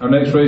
Our next race